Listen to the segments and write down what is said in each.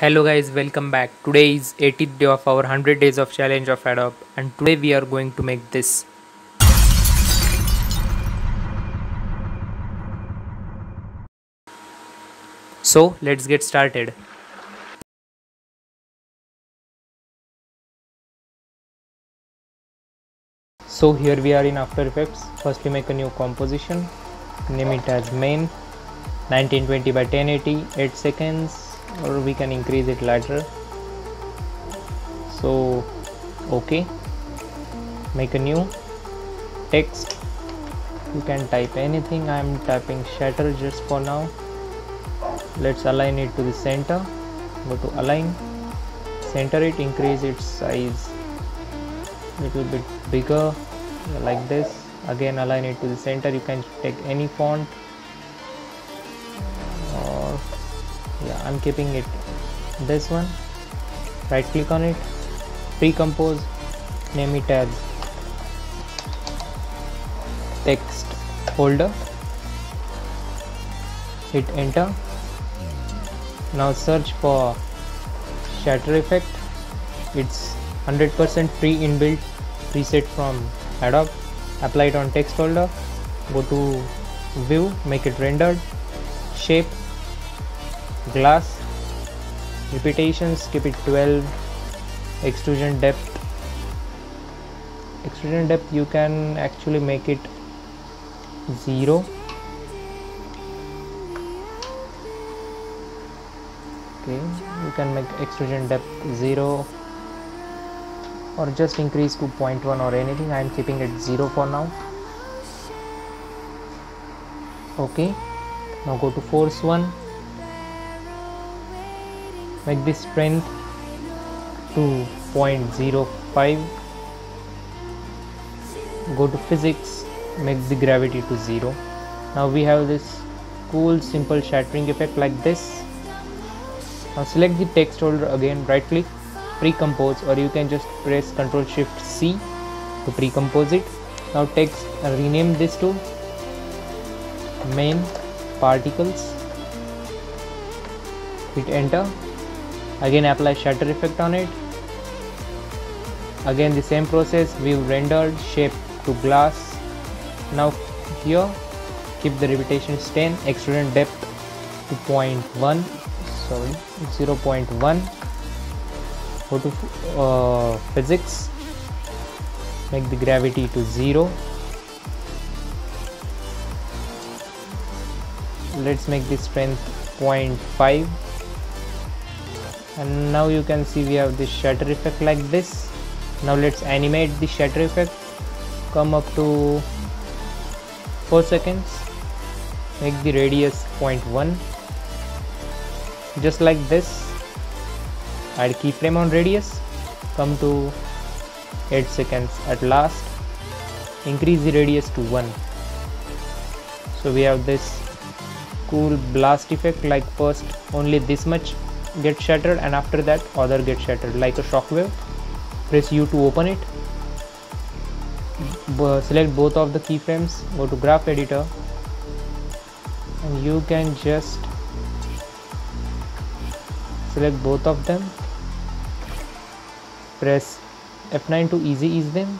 Hello guys, welcome back. Today is 80th day of our 100 days of challenge of Adobe and today we are going to make this. So let's get started. So here we are in After Effects. First we make a new composition. Name it as main 1920 by 1080 8 seconds or we can increase it later. So okay. Make a new text. You can type anything. I am typing shatter just for now. Let's align it to the center. Go to align. Center it increase its size. Little bit bigger like this. Again align it to the center. You can take any font yeah i'm keeping it. This one right click on it pre-compose name it as text folder. Hit enter. Now search for shatter effect. It's 100% free inbuilt preset from Adobe. Apply it on text folder. Go to view make it rendered. Shape glass repetitions keep it 12 extrusion depth. Extrusion depth you can actually make it 0 okay you can make extrusion depth 0 or just increase to 0.1 or anything. I am keeping it 0 for now. Okay now go to force 1 make the strength to 0.05 go to physics make the gravity to 0 now we have this cool simple shattering effect like this. Now select the text holder again right click pre-compose or you can just press ctrl shift c to pre-compose it. Now text uh, rename this to main particles. Hit enter again apply shatter effect on it. Again the same process. We've rendered shape to glass. Now here keep the repetitions 10 extrusion depth to 0.1 sorry 0.1 go to uh, physics. Make the gravity to 0 let's make the strength 0.5 and now you can see we have this shatter effect like this. Now let's animate the shatter effect. Come up to 4 seconds. Make the radius 0.1 just like this. Add keyframe on radius. Come to 8 seconds at last. Increase the radius to 1 so we have this cool blast effect like first only this much get shattered and after that other get shattered. Like a shockwave press u to open it. Select both of the keyframes go to graph editor and you can just select both of them. Press F9 to easy ease them.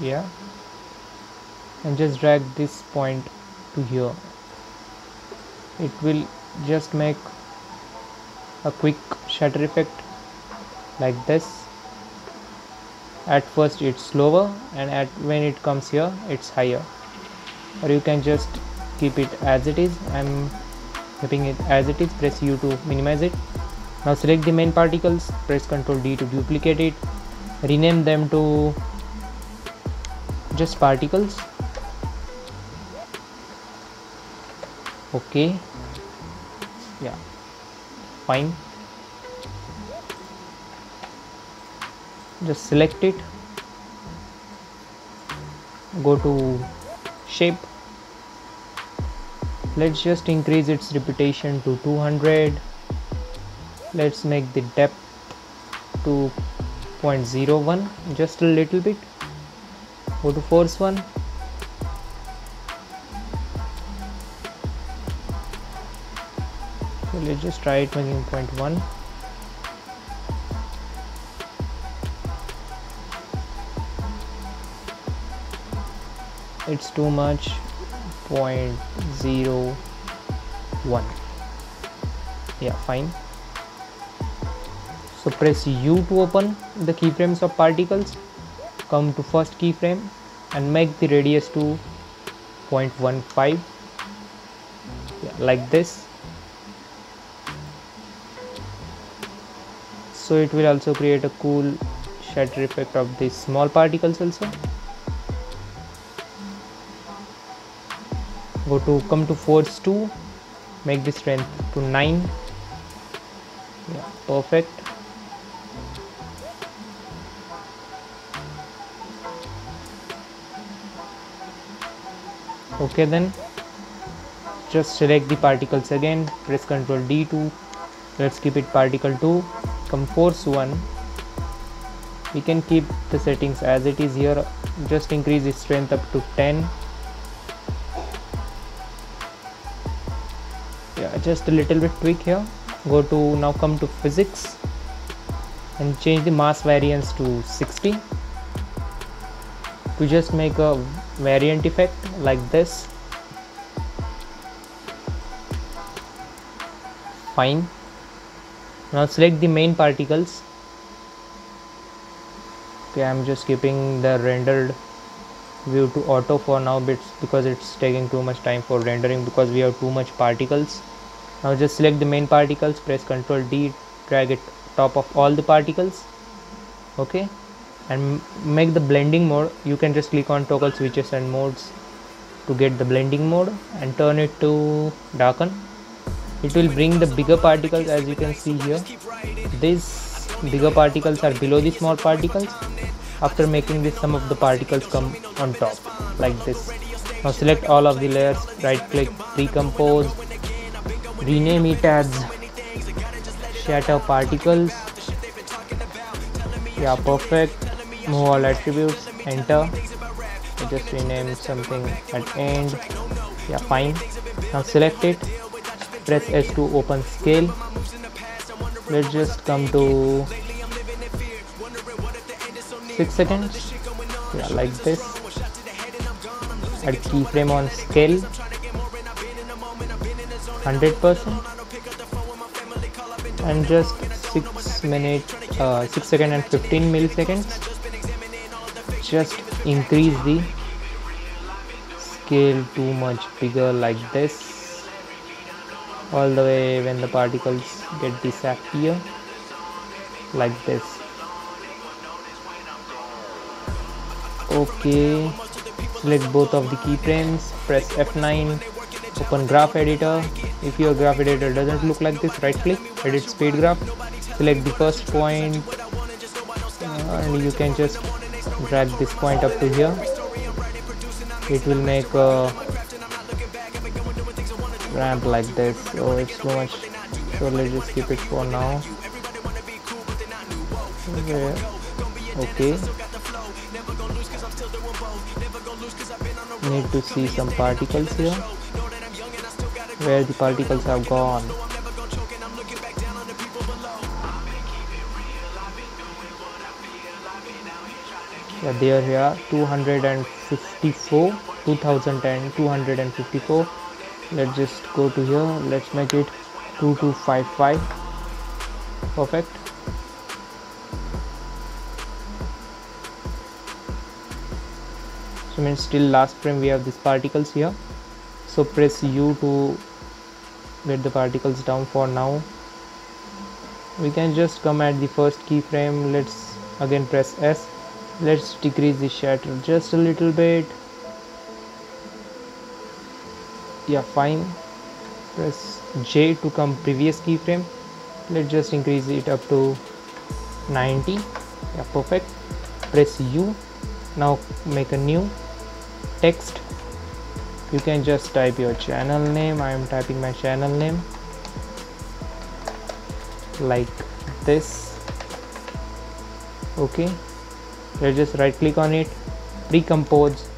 Yeah. And just drag this point to here it will just make a quick shatter effect like this. At first it's slower and at when it comes here it's higher. Or you can just keep it as it is. I'm keeping it as it is. Press u to minimize it. Now select the main particles. Press ctrl d to duplicate it. Rename them to just particles okay. Yeah. Fine. Just select it. Go to shape. Let's just increase its repetition to 200 let's make the depth to 0.01 just a little bit. Go to force one so let's just try it making point one. It's too much. Point zero one. Yeah fine. So press u to open the keyframes of particles. Come to first keyframe and make the radius to 0.15 yeah, like this so it will also create a cool shatter effect of these small particles also. Go to come to force 2 make the strength to 9 yeah perfect. Okay then. Just select the particles again. Press ctrl d to let's keep it particle 2 come force 1 we can keep the settings as it is here. Just increase the strength up to 10 yeah just a little bit tweak here. Go to now come to physics and change the mass variance to 60 to just make a variant effect like this. Fine now select the main particles. Okay i'm just keeping the rendered view to auto for now bits because it's taking too much time for rendering because we have too much particles. Now just select the main particles press ctrl d drag it top of all the particles. Okay and make the blending mode. You can just click on toggle switches and modes to get the blending mode and turn it to darken it will bring the bigger particles as you can see here. These bigger particles are below the small particles. After making this some of the particles come on top like this. Now select all of the layers right click pre-compose rename it as shatter particles. Yeah perfect. Move all attributes enter. I just rename something at end. Yeah fine. Now select it press s to open scale. Let's just come to 6 seconds. Yeah like this. Add keyframe on scale. 100% and just 6 minute uh, 6 second and 15 milliseconds. Just increase the scale too much bigger like this all the way when the particles get disappear like this. Okay select both of the keyframes press F9 open graph editor. If your graph editor doesn't look like this right click edit speed graph select the first uh, and you can just drag this point up to here. It will make a ramp like this so it's too much. So let's just keep it for now. Okay okay. need to see some particles here. Where the particles have gone? Yeah there here. 254 2010 254 let's just go to here. Let's make it 2255 perfect. So means still last frame we have these particles here. So press u to get the particles down for now. We can just come at the first keyframe. Let's again press s. Let's decrease the shatter just a little bit yeah fine. Press J to come previous keyframe. Let's just increase it up to 90 yeah perfect. Press U. Now make a new text. You can just type your channel name. I am typing my channel name. Like this. Okay. Let's just right click on it. Pre-compose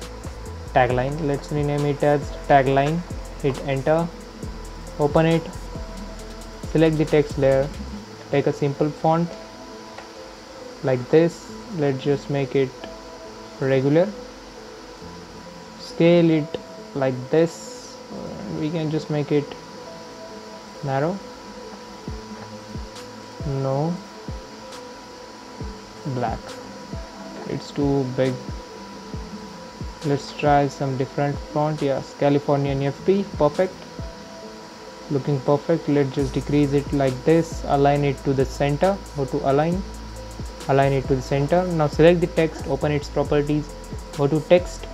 tagline. Let's rename it as tagline hit enter open it select the text layer take a simple font like this let's just make it regular scale it like this we can just make it narrow no black it's too big let's try some different font. Yes Californian FB perfect. Looking perfect let's just decrease it like this. Align it to the center go to align. Align it to the center. Now select the text open its properties go to text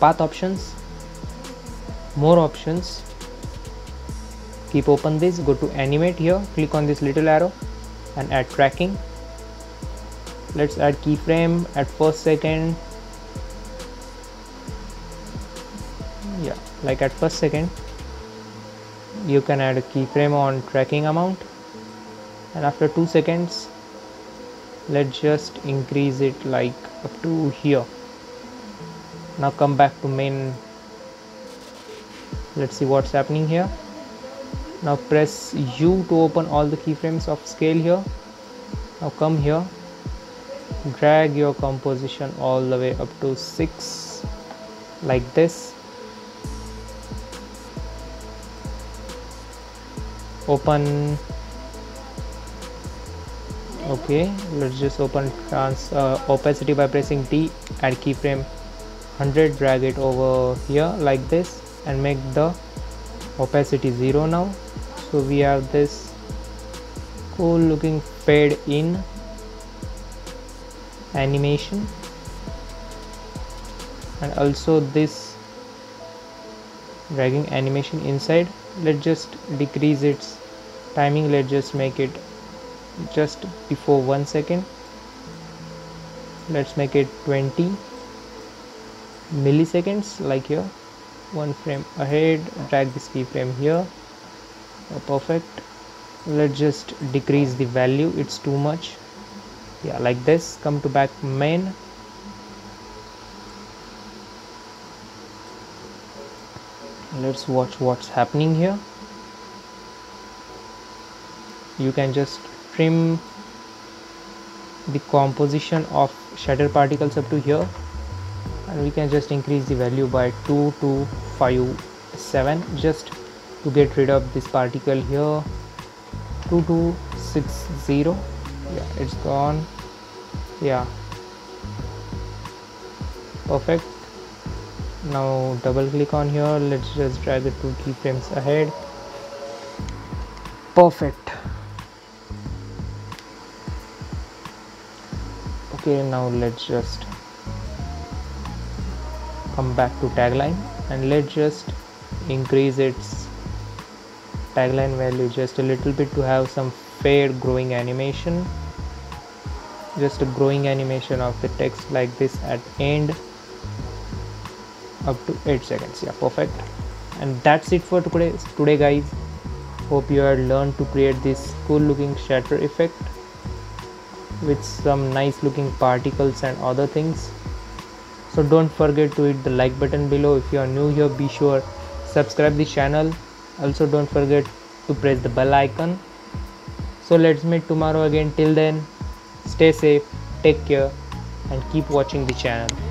path options more options. Keep open this go to animate here click on this little arrow and add tracking. Let's add keyframe at first second like at first second you can add a keyframe on tracking amount. And after two seconds let's just increase it like up to here. Now come back to main. Let's see what's happening here. Now press U to open all the keyframes of scale here. Now come here. Drag your composition all the way up to 6 like this open. Okay let's just open trans uh, opacity by pressing T add keyframe 100 drag it over here like this and make the opacity 0 now. So we have this cool looking fade in animation. And also this dragging animation inside let's just decrease its timing let's just make it just before one second. Let's make it 20 milliseconds like here. One frame ahead drag this keyframe here. Oh, perfect. Let's just decrease the value it's too much. Yeah like this come to back main let's watch what's happening here. You can just trim the composition of shatter particles up to here. And we can just increase the value by 2 to 5 7 just to get rid of this particle here. Two to 2260 yeah it's gone. Yeah. Perfect now double click on here. Let's just drag it two keyframes ahead. Perfect. Okay now let's just come back to tagline and let's just increase its tagline value just a little bit to have some fade growing animation. Just a growing animation of the text like this at end up to 8 seconds. Yeah perfect. And that's it for today today guys. Hope you have learned to create this cool looking shatter effect with some nice looking particles and other things. So don't forget to hit the like button below. If you are new here be sure subscribe the channel. Also don't forget to press the bell icon. So let's meet tomorrow again. Till then stay safe take care and keep watching the channel